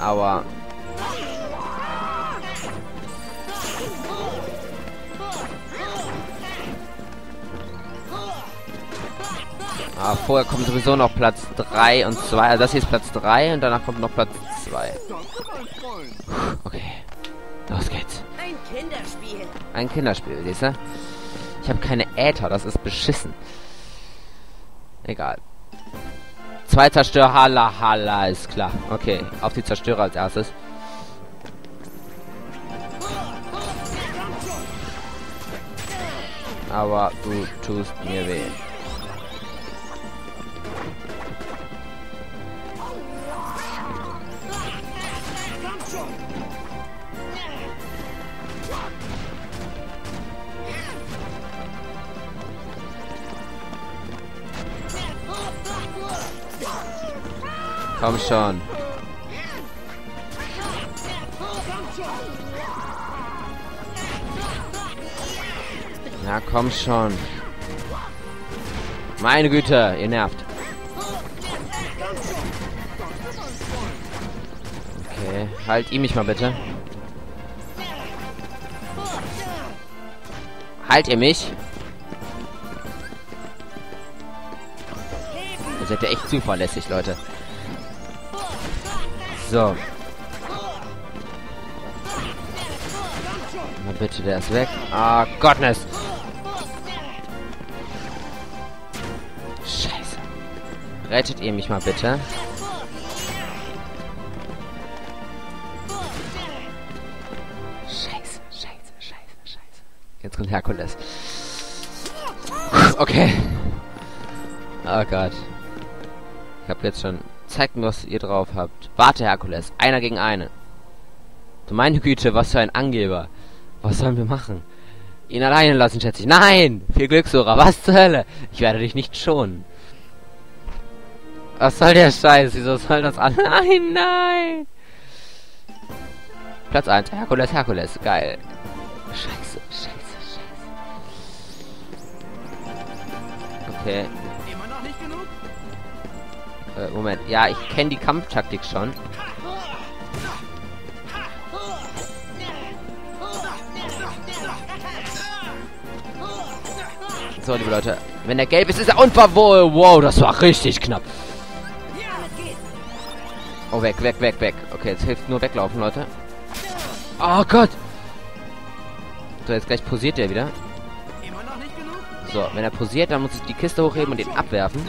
Aber... Ah, vorher kommt sowieso noch Platz 3 und 2. Also das hier ist Platz 3 und danach kommt noch Platz 2. Okay. Los geht's. Ein Kinderspiel. Ein Kinderspiel, siehst du? Ich habe keine Äther, das ist beschissen. Egal. Zwei Zerstörer, Halla, Halla, ist klar. Okay, auf die Zerstörer als erstes. Aber du tust mir weh. Komm schon. Na komm schon. Meine Güte, ihr nervt. Okay, halt ihn mich mal bitte. Halt ihr mich? Ihr seid ja echt zuverlässig, Leute. So. Na bitte, der ist weg. Ah, Gottness. Scheiße. Rettet ihr mich mal bitte. Scheiße, scheiße, scheiße, scheiße. Jetzt kommt Herkules. Okay. Oh Gott. Ich habe jetzt schon Zeigt mir, was ihr drauf habt. Warte, Herkules. Einer gegen einen. Du meine Güte, was für ein Angeber. Was sollen wir machen? Ihn alleine lassen, schätze ich. Nein! Viel Glück, Sora. Was zur Hölle? Ich werde dich nicht schonen. Was soll der Scheiß? Wieso soll das an? Nein, nein! Platz 1. Herkules, Herkules. Geil. Scheiße, scheiße, scheiße. Okay. Äh, Moment. Ja, ich kenne die Kampftaktik schon. So, liebe Leute. Wenn der gelb ist, ist er unverwohl. Wow, das war richtig knapp. Oh, weg, weg, weg, weg. Okay, jetzt hilft nur weglaufen, Leute. Oh Gott. So, jetzt gleich posiert er wieder. So, wenn er posiert, dann muss ich die Kiste hochheben und ihn abwerfen.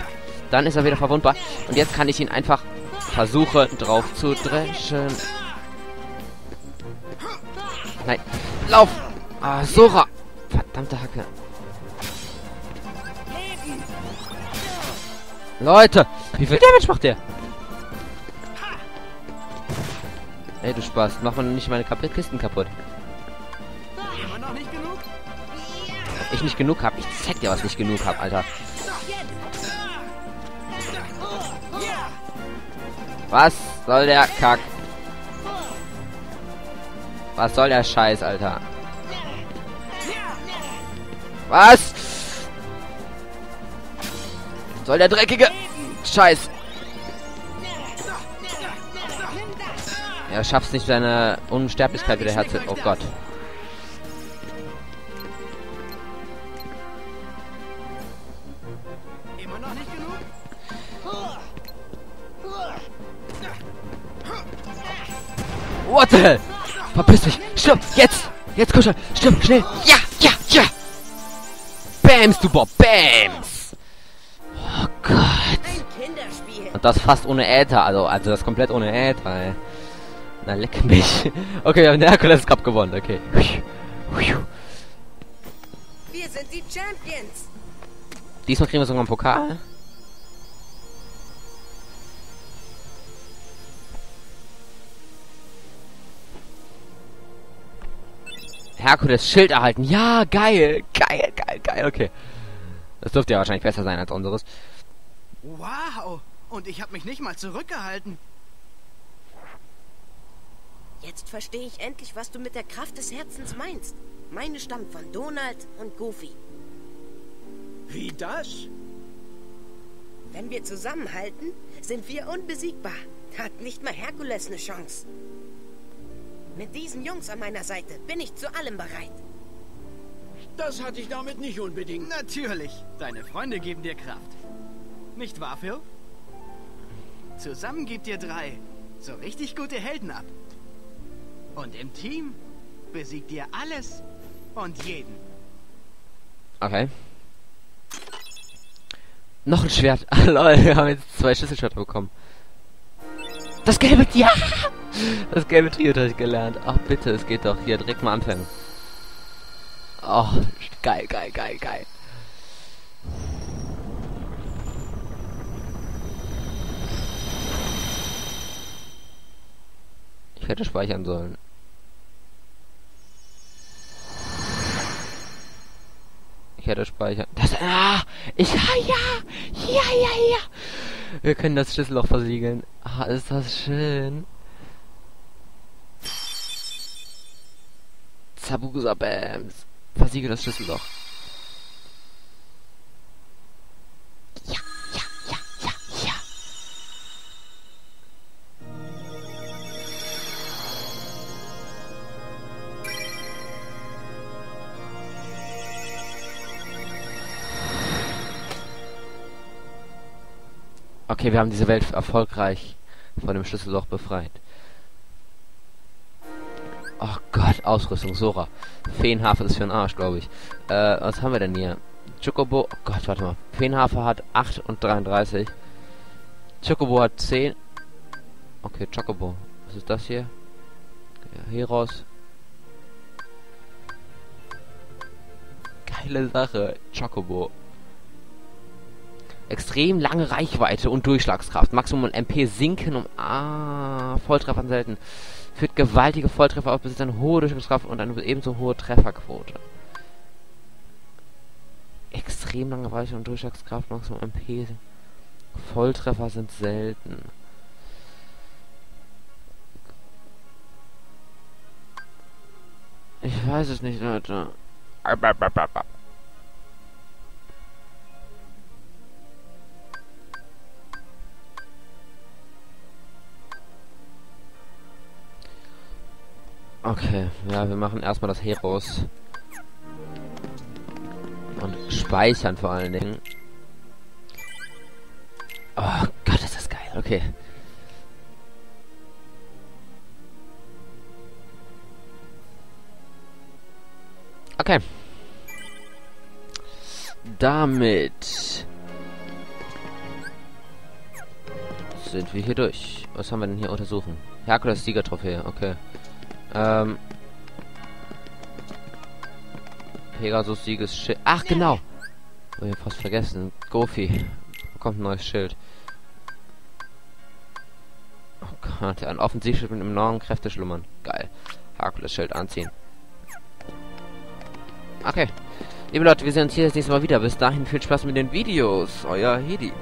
Dann ist er wieder verwundbar. Und jetzt kann ich ihn einfach versuchen, drauf zu dreschen. Nein. Lauf! Ah, Sora! Verdammte Hacke. Leute! Wie viel Damage macht der? Ey, du Spaß. Mach mal nicht meine Kap Kisten kaputt. Ich nicht genug hab? Ich zeig dir, was ich nicht genug hab, Alter. Was soll der Kack? Was soll der Scheiß, Alter? Was? Soll der dreckige Scheiß? Er schafft nicht seine Unsterblichkeit wieder herzustellen. Oh Gott. What the hell? Verpiss dich. Stirb. Jetzt. Jetzt komm schon. Stirb. Schnell. Ja. Ja. Ja. Bams, du Bob. Bams. Oh Gott. Und das fast ohne Äther. Also, also das komplett ohne Äther, ey. Na, leck mich. Okay, wir haben den Herkules Cup gewonnen. Okay. Wir sind die Champions. Diesmal kriegen wir sogar einen Pokal. Herkules Schild erhalten. Ja, geil. Geil, geil, geil. Okay. Das dürfte ja wahrscheinlich besser sein als unseres. Wow. Und ich habe mich nicht mal zurückgehalten. Jetzt verstehe ich endlich, was du mit der Kraft des Herzens meinst. Meine stammt von Donald und Goofy. Wie das? Wenn wir zusammenhalten, sind wir unbesiegbar. Hat nicht mal Herkules eine Chance. Mit diesen Jungs an meiner Seite bin ich zu allem bereit. Das hatte ich damit nicht unbedingt. Natürlich. Deine Freunde geben dir Kraft. Nicht wahr, Phil? Zusammen gebt ihr drei so richtig gute Helden ab. Und im Team besiegt ihr alles und jeden. Okay. Noch ein Schwert. Ah, lol, wir haben jetzt zwei Schlüsselschwerter bekommen. Das gelbe... Ja! Das gelbe Trio habe ich gelernt. Ach bitte, es geht doch. Hier, direkt mal anfangen. Oh, geil, geil, geil, geil. Ich hätte speichern sollen. Ich hätte speichern. Das. Ah! Ich. Ja, ja! Ja, ja, ja! Wir können das Schlüsselloch versiegeln. Ah, ist das schön. Zabusa Bams. Versiegel das Schlüsselloch. Ja, ja, ja, ja, ja. Okay, wir haben diese Welt erfolgreich von dem Schlüsselloch befreit. Oh Gott, Ausrüstung, Sora. Feenhafer ist für ein Arsch, glaube ich. Äh, was haben wir denn hier? Chocobo, oh Gott, warte mal. Feenhafer hat 8 und 33. Chocobo hat 10. Okay, Chocobo. Was ist das hier? Ja, Heros. Geile Sache. Chocobo. Extrem lange Reichweite und Durchschlagskraft. Maximum MP sinken um... Ah, Volltreffer selten. Führt gewaltige Volltreffer auf, besitzt eine hohe Durchschlagskraft und eine ebenso hohe Trefferquote. Extrem lange Reichweite und Durchschlagskraft, Maximum MP. Volltreffer sind selten. Ich weiß es nicht, Leute. Okay, ja, wir machen erstmal das Heroes. Und speichern vor allen Dingen. Oh Gott, ist das geil. Okay. Okay. Damit sind wir hier durch. Was haben wir denn hier untersuchen? Herkules Siegertrophäe, okay. Ähm. Pegasus Siegesschild. Ach, genau. Oh, ich fast vergessen. Gofi bekommt ein neues Schild. Oh Gott, ein Offensivschild mit enormen Kräfte schlummern. Geil. Herkules Schild anziehen. Okay. Liebe Leute, wir sehen uns hier das nächste Mal wieder. Bis dahin viel Spaß mit den Videos. Euer Hedi.